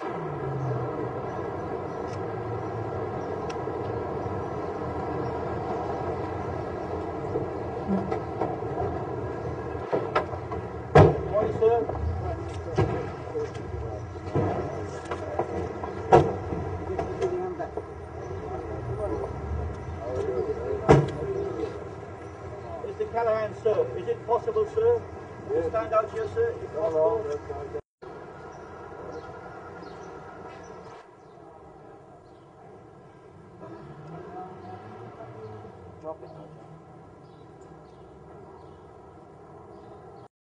Morning, sir. Mr. Callahan, sir, is it possible, sir, to stand out here, sir? It possible? Drop it.